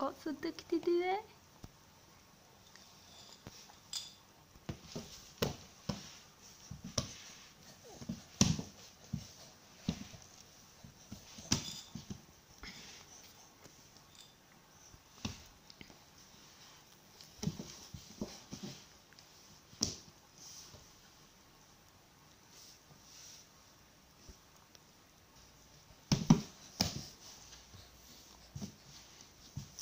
お吸ってきてて。ね